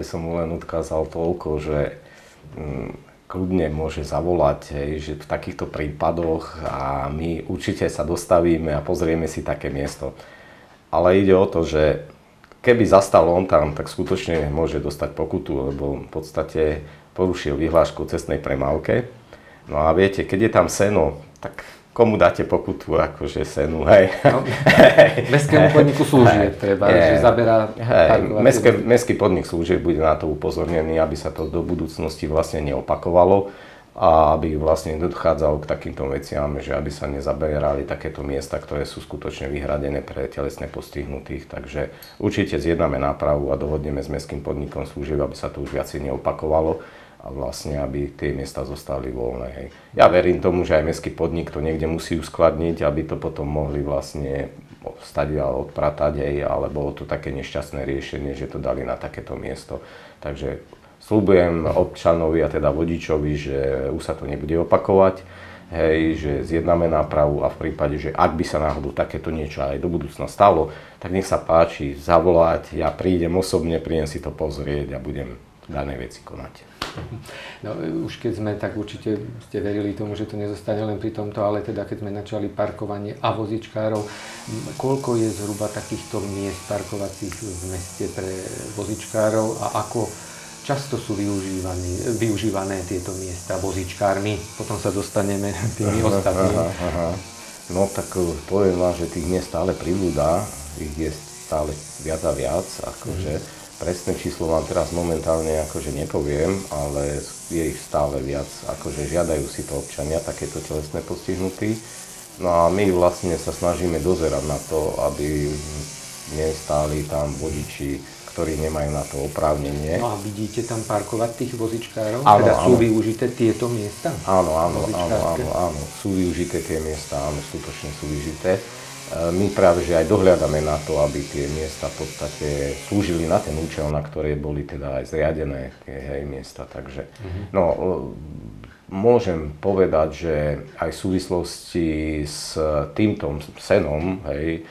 by som mu len odkázal toľko, že mm, kľudne môže zavolať, hej, že v takýchto prípadoch a my určite sa dostavíme a pozrieme si také miesto. Ale ide o to, že keby zastal on tam, tak skutočne môže dostať pokutu, lebo v podstate porušil vyhlášku cestnej premávke. No a viete, keď je tam seno, tak komu dáte pokutu, akože senu, hej. No, mestskému podniku služieb treba, je, že zaberá hej, mestské, mestský podnik služieb bude na to upozornený, aby sa to do budúcnosti vlastne neopakovalo a aby vlastne dochádzalo k takýmto veciam, že aby sa nezaberali takéto miesta, ktoré sú skutočne vyhradené pre telesne postihnutých. Takže určite zjednáme nápravu a dohodneme s mestským podnikom služieb, aby sa to už viacej neopakovalo a vlastne, aby tie miesta zostali voľné. Hej. Ja verím tomu, že aj mestský podnik to niekde musí uskladniť, aby to potom mohli vlastne stať odpratať, hej, ale bolo to také nešťastné riešenie, že to dali na takéto miesto. Takže slúbujem občanovi a teda vodičovi, že už sa to nebude opakovať, hej, že zjednáme nápravu a v prípade, že ak by sa náhodou takéto niečo aj do budúcna stalo, tak nech sa páči zavolať, ja prídem osobne, prídem si to pozrieť a budem danej veci konať. No už keď sme, tak určite ste verili tomu, že to nezostane len pri tomto, ale teda keď sme načali parkovanie a vozičkárov, koľko je zhruba takýchto miest parkovacích v meste pre vozičkárov a ako často sú využívané, tieto miesta vozičkármi? Potom sa dostaneme tými ostatnými. Aha, aha. No tak eh, poviem vám, že tých miest stále pribúda, ich je stále viac a viac, akože. Mm. Presné číslo vám teraz momentálne akože nepoviem, ale je ich stále viac, akože žiadajú si to občania, takéto telesné postihnutí. No a my vlastne sa snažíme dozerať na to, aby nestáli tam vodiči, ktorí nemajú na to oprávnenie. No a vidíte tam parkovať tých vozičkárov? Áno, teda sú áno. využité tieto miesta? Áno, áno, áno, áno, áno, sú využité tie miesta, áno, skutočne sú využité. E, my práve že aj dohľadáme na to, aby tie miesta v podstate slúžili na ten účel, na ktoré boli teda aj zriadené tie hej, miesta. Takže mm-hmm. no, e, môžem povedať, že aj v súvislosti s týmto senom, hej,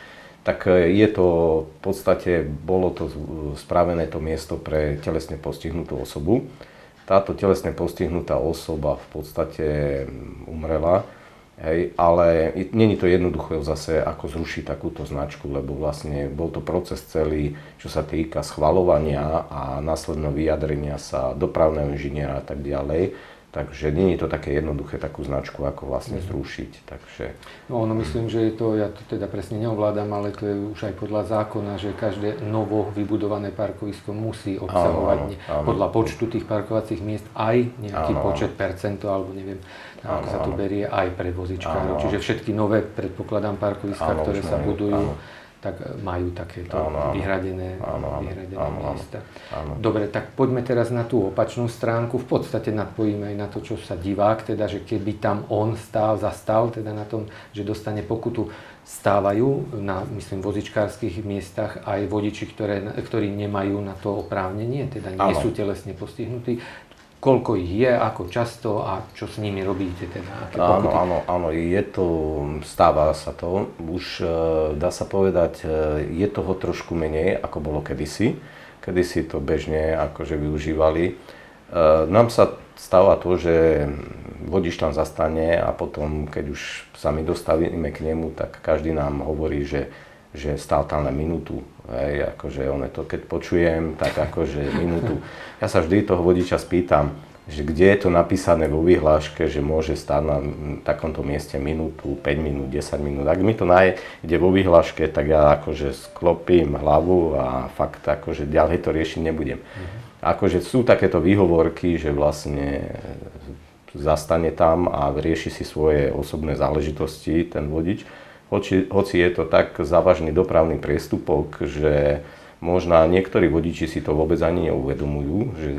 tak je to v podstate, bolo to spravené to miesto pre telesne postihnutú osobu. Táto telesne postihnutá osoba v podstate umrela Hej, ale není to jednoduché zase, ako zrušiť takúto značku, lebo vlastne bol to proces celý, čo sa týka schvalovania a následného vyjadrenia sa dopravného inžiniera a tak ďalej. Takže nie je to také jednoduché takú značku, ako vlastne mhm. zrušiť. Takže... No ono myslím, že je to, ja to teda presne neovládam, ale to je už aj podľa zákona, že každé novo vybudované parkovisko musí obsahovať áno, áno, podľa počtu tých parkovacích miest aj nejaký áno, počet percento, alebo neviem, ako sa to berie aj pre vozičkárov. Čiže všetky nové, predpokladám, parkoviská, ktoré sa budujú, áno. Tak majú takéto áno, vyhradené, áno, vyhradené áno, miesta. Áno. Dobre, tak poďme teraz na tú opačnú stránku. V podstate napojíme aj na to, čo sa divák, teda, že keby tam on stál, zastal, teda na tom, že dostane pokutu, stávajú na, myslím, vozičkárskych miestach aj vodiči, ktoré, ktorí nemajú na to oprávnenie, teda nie ano. sú telesne postihnutí koľko ich je, ako často a čo s nimi robíte teda? áno, áno, áno, je to, stáva sa to, už e, dá sa povedať, e, je toho trošku menej, ako bolo kedysi. Kedysi to bežne akože využívali. E, nám sa stáva to, že vodič tam zastane a potom, keď už sa my dostavíme k nemu, tak každý nám hovorí, že že stál tam na minútu. Hej, akože on to, keď počujem, tak akože minútu. Ja sa vždy toho vodiča spýtam, že kde je to napísané vo vyhláške, že môže stáť na takomto mieste minútu, 5 minút, 10 minút. Ak mi to nájde vo vyhláške, tak ja akože sklopím hlavu a fakt akože ďalej to riešiť nebudem. Mm-hmm. Akože sú takéto výhovorky, že vlastne zastane tam a rieši si svoje osobné záležitosti ten vodič, hoci, hoci je to tak závažný dopravný priestupok, že možno niektorí vodiči si to vôbec ani neuvedomujú, že,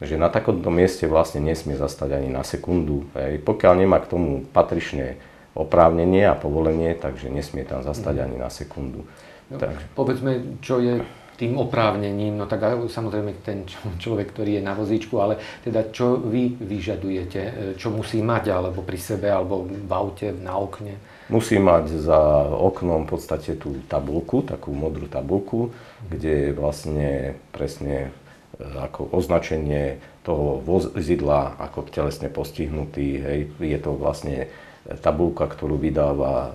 že na takomto mieste vlastne nesmie zastať ani na sekundu. Hej. Pokiaľ nemá k tomu patričné oprávnenie a povolenie, takže nesmie tam zastať mm. ani na sekundu. No, takže. Povedzme, čo je tým oprávnením, no tak samozrejme ten človek, ktorý je na vozíčku, ale teda čo vy vyžadujete, e, čo musí mať, alebo pri sebe, alebo v aute, na okne? Musí mať za oknom v podstate tú tabulku, takú modrú tabulku, kde je vlastne presne e, ako označenie toho vozidla ako telesne postihnutý. Hej. Je to vlastne tabulka, ktorú vydáva e,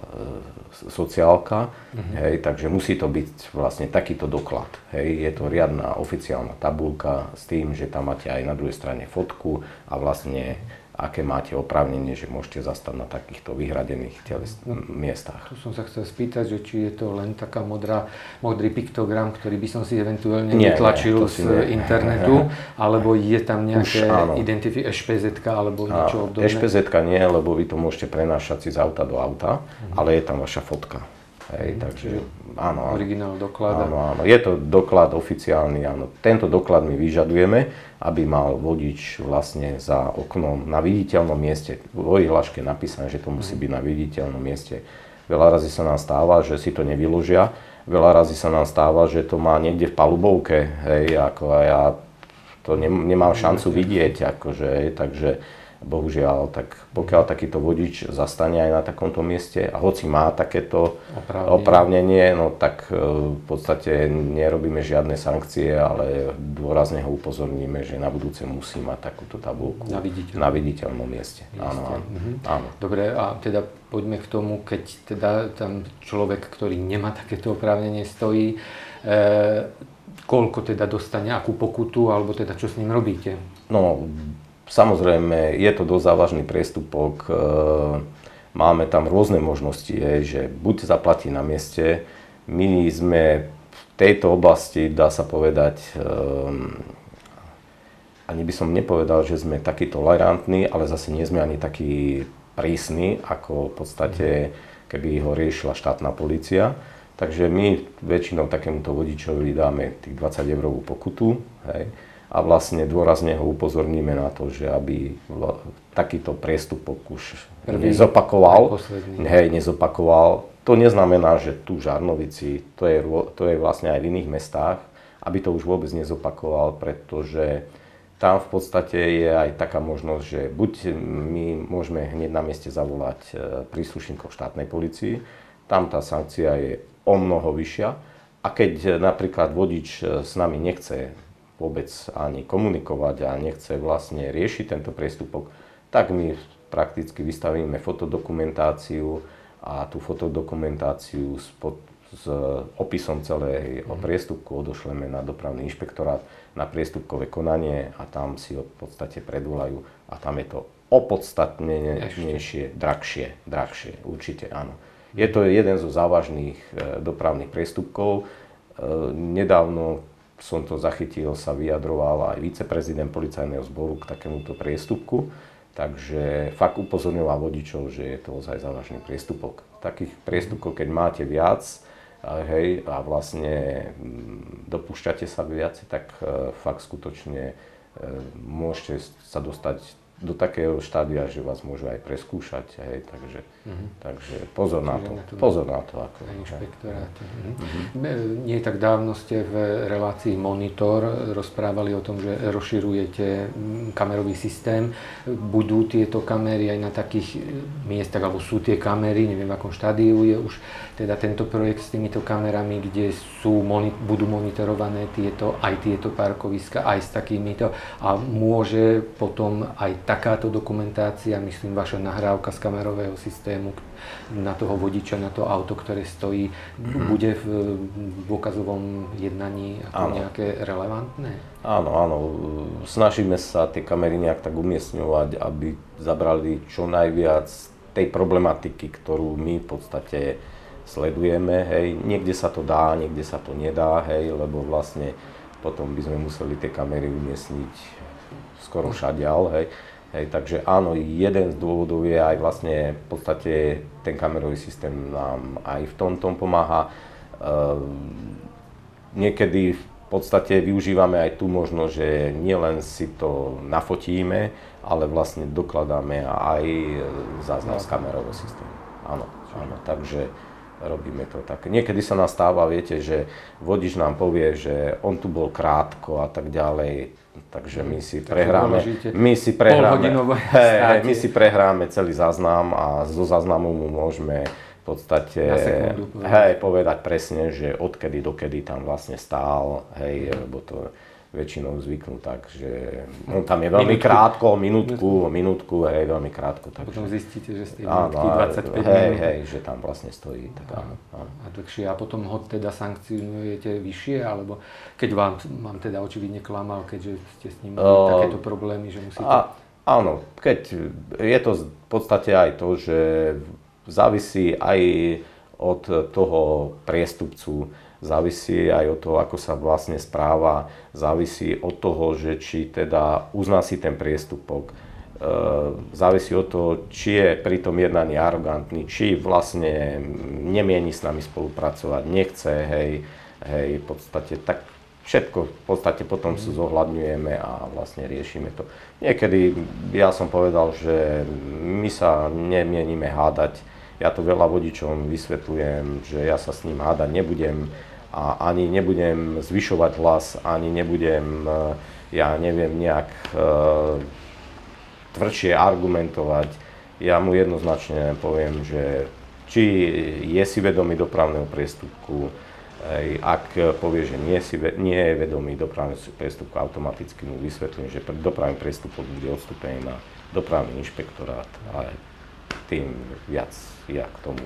sociálka, mm-hmm. hej, takže musí to byť vlastne takýto doklad. Hej. Je to riadna oficiálna tabulka s tým, že tam máte aj na druhej strane fotku a vlastne aké máte oprávnenie, že môžete zastať na takýchto vyhradených teles, no, miestach. Tu som sa chcel spýtať, že či je to len taká modrá, modrý piktogram, ktorý by som si eventuálne nie, vytlačil nie, z nie. internetu, alebo je tam nejaké identifi- ešpz alebo niečo obdobné? ešpz nie, lebo vy to môžete prenášať si z auta do auta, uh-huh. ale je tam vaša fotka. Hej, takže áno. Originál doklad. Áno, áno. Je to doklad oficiálny, áno. Tento doklad my vyžadujeme, aby mal vodič vlastne za oknom na viditeľnom mieste. Vo vyhláške je napísané, že to musí mhm. byť na viditeľnom mieste. Veľa razy sa nám stáva, že si to nevyložia. Veľa razy sa nám stáva, že to má niekde v palubovke, hej, ako ja to nemám šancu vidieť, akože, takže Bohužiaľ, tak pokiaľ takýto vodič zastane aj na takomto mieste a hoci má takéto oprávnenie, oprávnenie no tak e, v podstate nerobíme žiadne sankcie, ale dôrazne ho upozorníme, že na budúce musí mať takúto tabulku na, viditeľ. na viditeľnom mieste. mieste. Áno, áno. Mhm. áno. Dobre, a teda poďme k tomu, keď teda tam človek, ktorý nemá takéto oprávnenie, stojí, e, koľko teda dostane, akú pokutu, alebo teda čo s ním robíte? No, Samozrejme, je to dosť závažný priestupok. E, máme tam rôzne možnosti, že buď zaplatí na mieste, my sme v tejto oblasti, dá sa povedať, e, ani by som nepovedal, že sme takí tolerantní, ale zase nie sme ani takí prísni, ako v podstate, keby ho riešila štátna policia. Takže my väčšinou takémuto vodičovi dáme tých 20 eurovú pokutu. Hej a vlastne dôrazne ho upozorníme na to, že aby takýto priestupok už Prvý, nezopakoval. Hej, nezopakoval. To neznamená, že tu v Žarnovici, to je, to je vlastne aj v iných mestách, aby to už vôbec nezopakoval, pretože tam v podstate je aj taká možnosť, že buď my môžeme hneď na mieste zavolať e, príslušníkov štátnej policii, tam tá sankcia je o mnoho vyššia. A keď napríklad vodič e, s nami nechce vôbec ani komunikovať a nechce vlastne riešiť tento priestupok, tak my prakticky vystavíme fotodokumentáciu a tú fotodokumentáciu spod, s opisom celého mm. priestupku odošleme na dopravný inšpektorát na priestupkové konanie a tam si ho v podstate predvolajú a tam je to opodstatnejšie, drahšie, drahšie, určite áno. Je to jeden zo závažných e, dopravných priestupkov. E, nedávno som to zachytil, sa vyjadroval aj viceprezident policajného zboru k takémuto priestupku. Takže fakt upozorňoval vodičov, že je to ozaj závažný priestupok. Takých priestupkov, keď máte viac, hej, a vlastne mm, dopúšťate sa viac, tak e, fakt skutočne e, môžete sa dostať do takého štádia, že vás môžu aj preskúšať, hej, takže, mm-hmm. takže pozor na to, pozor na to. Ako, inšpektoráte. Mm-hmm. Nie tak dávno ste v relácii Monitor rozprávali o tom, že rozširujete kamerový systém. Budú tieto kamery aj na takých miestach, alebo sú tie kamery, neviem v akom štádiu je už teda tento projekt s týmito kamerami, kde sú, budú monitorované tieto, aj tieto parkoviska, aj s takýmito a môže potom aj takáto dokumentácia, myslím vaša nahrávka z kamerového systému na toho vodiča, na to auto, ktoré stojí, mm-hmm. bude v dôkazovom jednaní ako áno. nejaké relevantné? Áno, áno. Snažíme sa tie kamery nejak tak umiestňovať, aby zabrali čo najviac tej problematiky, ktorú my v podstate sledujeme. Hej. Niekde sa to dá, niekde sa to nedá, hej, lebo vlastne potom by sme museli tie kamery umiestniť skoro všadiaľ, hej. Hej, takže áno, jeden z dôvodov je aj vlastne v podstate ten kamerový systém nám aj v tom, tom pomáha. Ehm, niekedy v podstate využívame aj tú možnosť, že nielen si to nafotíme, ale vlastne dokladáme aj záznam z kamerového systému. áno, áno, takže robíme to tak. Niekedy sa nás stáva, viete, že vodič nám povie, že on tu bol krátko a tak ďalej, takže my si prehráme, my si prehráme, hej, my si prehráme celý záznam a zo záznamu mu môžeme v podstate hej, povedať presne, že odkedy dokedy tam vlastne stál, hej, lebo to väčšinou zvyknú tak, že on tam je veľmi minútku. krátko, minútku, minútku, hej, veľmi krátko. Takže... Potom zistíte, že ste minútky 25 hej, minút. Hej, že tam vlastne stojí. Tak áno, áno. A dlhšie. A potom ho teda sankcionujete vyššie, alebo keď vám, vám teda očividne klamal, keďže ste s ním mali uh, takéto problémy, že musíte... A, áno, keď je to v podstate aj to, že závisí aj od toho priestupcu, závisí aj od toho, ako sa vlastne správa, závisí od toho, že či teda uzná si ten priestupok, e, závisí od toho, či je pri tom jednaní arogantný, či vlastne nemieni s nami spolupracovať, nechce, hej, hej, v podstate tak všetko v podstate potom si zohľadňujeme a vlastne riešime to. Niekedy ja som povedal, že my sa nemienime hádať, ja to veľa vodičom vysvetľujem, že ja sa s ním hádať nebudem a ani nebudem zvyšovať hlas, ani nebudem, e, ja neviem, nejak e, tvrdšie argumentovať. Ja mu jednoznačne poviem, že či je si vedomý dopravného priestupku, ak povie, že nie, si, nie je vedomý dopravného priestupku, automaticky mu vysvetlím, že dopravný priestupok bude odstúpený na dopravný inšpektorát, ale tým viac ja k tomu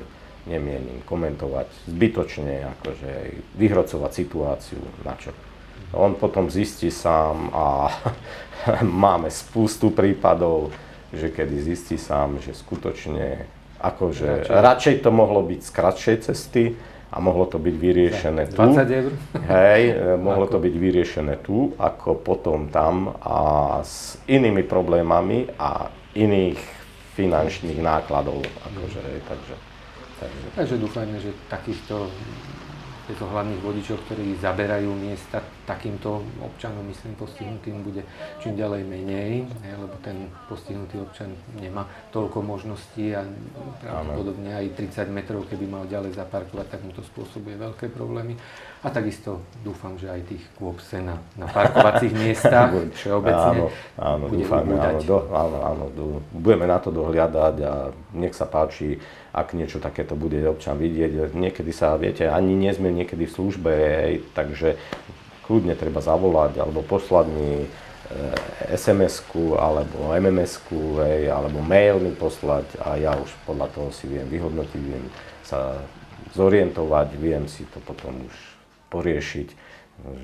nemienim komentovať zbytočne, akože vyhrocovať situáciu, na čo. On potom zistí sám a máme spustu prípadov, že kedy zistí sám, že skutočne akože radšej, radšej to mohlo byť z kratšej cesty a mohlo to byť vyriešené tu. 20 eur? Hej, mohlo ako? to byť vyriešené tu, ako potom tam a s inými problémami a iných finančných nákladov. Akože, takže, takže. takže dúfajme, že takýchto týchto hlavných vodičov, ktorí zaberajú miesta takýmto občanom, myslím, postihnutým, bude čím ďalej menej, lebo ten postihnutý občan nemá toľko možností a pravdepodobne aj 30 metrov, keby mal ďalej zaparkovať, tak mu to spôsobuje veľké problémy. A takisto dúfam, že aj tých kôp sena na parkovacích miestach všeobecne áno, áno, bude dúfame, áno, do, áno, áno, do, budeme na to dohliadať a nech sa páči, ak niečo takéto bude občan vidieť. Niekedy sa, viete, ani nie sme niekedy v službe, hej, takže kľudne treba zavolať alebo poslať mi e, SMS-ku alebo MMS-ku, hej, alebo mail mi poslať a ja už podľa toho si viem vyhodnotiť, viem sa zorientovať, viem si to potom už poriešiť,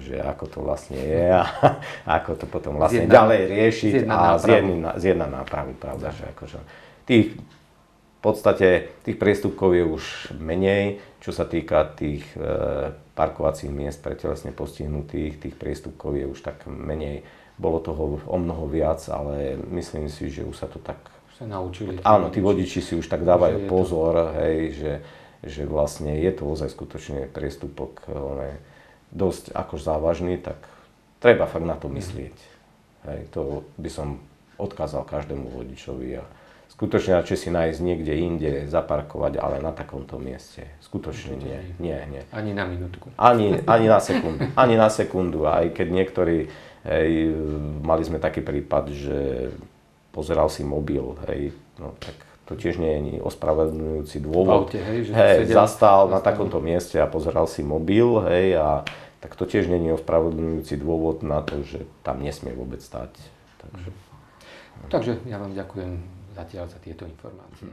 že ako to vlastne je a ako to potom vlastne zjedna, ďalej riešiť zjedna a zjedna nápravu, pravda, že akože tých v podstate tých priestupkov je už menej, čo sa týka tých e, parkovacích miest pre telesne postihnutých, tých priestupkov je už tak menej. Bolo toho o mnoho viac, ale myslím si, že už sa to tak... Už sa naučili. Áno, tí vodiči si už tak dávajú pozor, to... hej, že, že vlastne je to ozaj skutočne priestupok, ale dosť akož závažný, tak treba fakt na to myslieť. Hej, to by som odkázal každému vodičovi a skutočne radšej si nájsť niekde inde, zaparkovať, ale na takomto mieste. Skutočne nie. Nie, nie. Ani na minútku. Ani, ani na sekundu. Ani na sekundu. Aj keď niektorí, hej, mali sme taký prípad, že pozeral si mobil, hej, no tak to tiež nie je ospravedlňujúci dôvod. Aute, hej, že hej, zastal na takomto mieste a pozeral si mobil, hej, a tak to tiež nie je ospravedlňujúci dôvod na to, že tam nesmie vôbec stať. Takže, Takže ja vám ďakujem zatiaľ za tieto informácie.